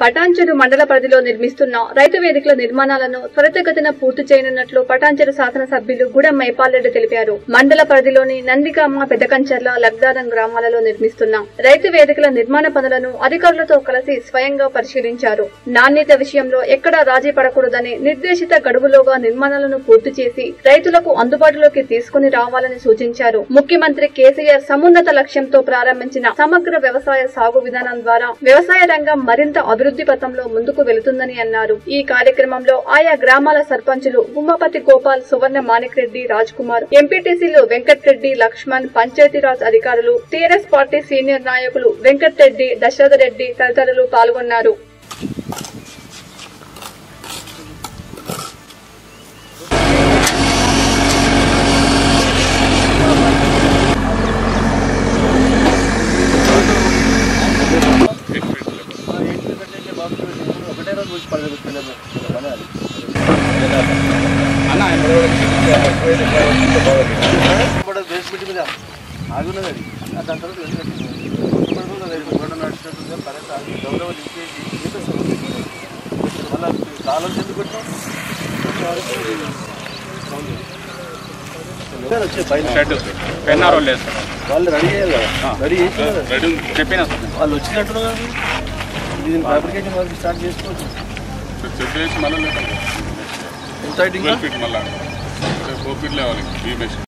పటాంచెరు మండల పరిధిలో నిర్మిస్తున్న రైతు వేదికల నిర్మాణాలను త్వరితగతిన పూర్తి చేయనున్నట్లు పటాంచెరు శాసనసభ్యులు గుడెం మైపాల్రెడ్డి తెలిపారు. మండల పరిధిలోని నందిగామ పెద్దకంచర్ల లబ్దారం గ్రామాలలో నిర్మిస్తున్న రైతు వేదికల నిర్మాణ పనులను అధికారులతో కలిసి స్వయంగా పరిశీలించారు. నాణ్యత విషయంలో ఎక్కడా రాజీ పడకూడదని నిర్దేశిత గడువులోగా నిర్మాణాలను పూర్తి చేసి రైతులకు అందుబాటులోకి తీసుకుని రావాలని సూచించారు. ముఖ్యమంత్రి కేసీఆర్ సమున్నత లక్ష్యంతో ప్రారంభించిన సమగ్ర వ్యవసాయ సాగు విధానం ద్వారా వ్యవసాయ రంగం మరింత అభివృద్ధి పథంలో ముందుకు వెళుతుందని అన్నారు. ఈ కార్యక్రమంలో ఆయా గ్రామాల సర్పంచులు ఉమాపతి గోపాల్ సువర్ణ మాణిక్ రెడ్డి రాజ్ కుమార్ ఎంపీటీసీలు వెంకట్రెడ్డి లక్ష్మణ్ పంచాయతీరాజ్ అధికారులు టీఆర్ఎస్ పార్టీ సీనియర్ నాయకులు వెంకట్రెడ్డి దశరథ రెడ్డి తదితరులు పాల్గొన్నారు. బేస్మెంట్ మీద ఆగున్నది అది. దాని తర్వాత అది నడిచినట్టుగా కరెక్ట్ ఆగి గౌరవాలు ఇచ్చేసి. మళ్ళా కాలం వాళ్ళు రెడీ కదా? రెడీ వాళ్ళు వచ్చినట్టున్నారు ఇది ఫ్యాబ్రికేషన్ వాళ్ళకి స్టార్ట్ చేసుకోవచ్చు. చెప్పేసి మళ్ళీ ఫీట్ మళ్ళీ. ఫోర్ ఫీట్ లేవాలి.